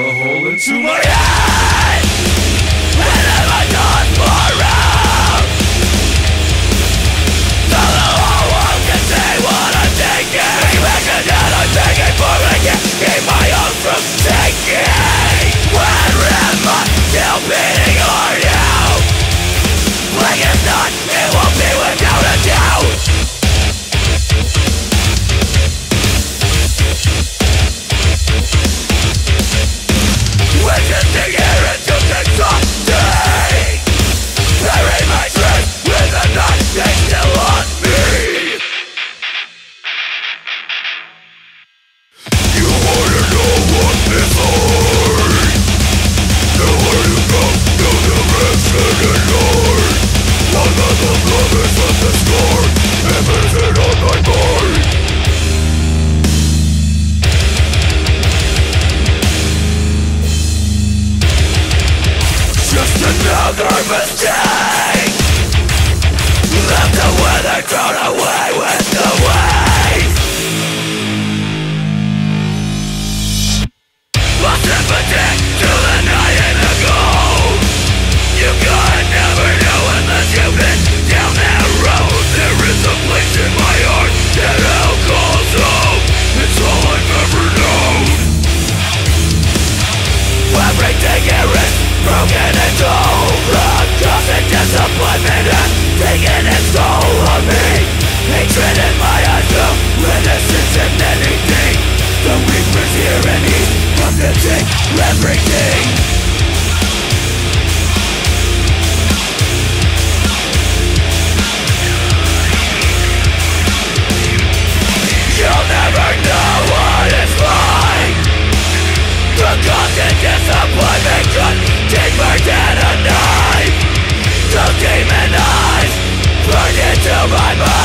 a hole into my head And am I not serve disappointment deeper than a knife The demon eyes burn into my mind.